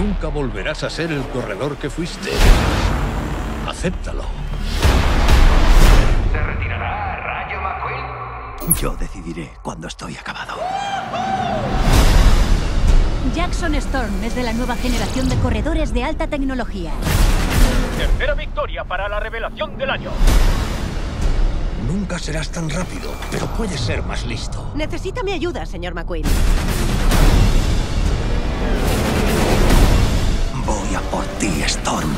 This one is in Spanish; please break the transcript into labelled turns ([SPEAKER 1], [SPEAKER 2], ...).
[SPEAKER 1] Nunca volverás a ser el corredor que fuiste. Acéptalo.
[SPEAKER 2] ¿Se retirará Rayo McQueen?
[SPEAKER 3] Yo decidiré cuando estoy acabado.
[SPEAKER 4] Jackson Storm es de la nueva generación de corredores de alta tecnología.
[SPEAKER 5] Tercera victoria para la revelación del año.
[SPEAKER 1] Nunca serás tan rápido, pero puedes ser más listo.
[SPEAKER 6] Necesita mi ayuda, señor McQueen.
[SPEAKER 3] Ti, Storm.